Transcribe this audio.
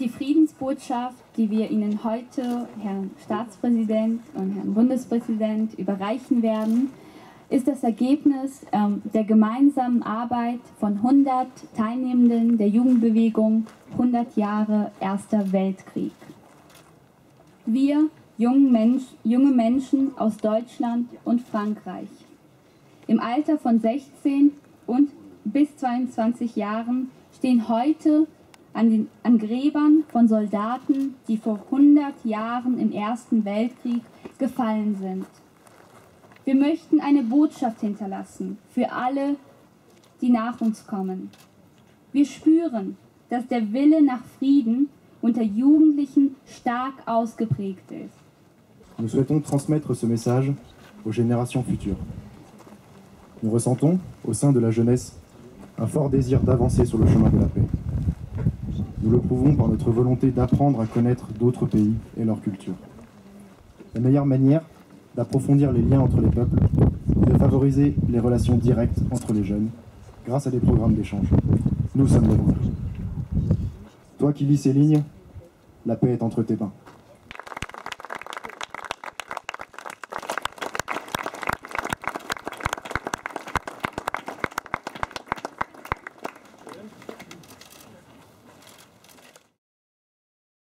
Die Friedensbotschaft, die wir Ihnen heute, Herrn Staatspräsident und Herrn Bundespräsident, überreichen werden, ist das Ergebnis ähm, der gemeinsamen Arbeit von 100 Teilnehmenden der Jugendbewegung 100 Jahre Erster Weltkrieg. Wir, junge, Mensch, junge Menschen aus Deutschland und Frankreich, im Alter von 16 und bis 22 Jahren, stehen heute an, den, an Gräbern von Soldaten, die vor 100 Jahren im Ersten Weltkrieg gefallen sind. Wir möchten eine Botschaft hinterlassen für alle, die nach uns kommen. Wir spüren, dass der Wille nach Frieden unter Jugendlichen stark ausgeprägt ist. Nous souhaitons transmettre ce message aux générations futures. Nous ressentons, au sein de la jeunesse, un fort désir d'avancer sur le chemin de la paix. Nous le prouvons par notre volonté d'apprendre à connaître d'autres pays et leur culture. La meilleure manière d'approfondir les liens entre les peuples et de favoriser les relations directes entre les jeunes grâce à des programmes d'échange. Nous sommes les. Toi qui lis ces lignes, la paix est entre tes mains.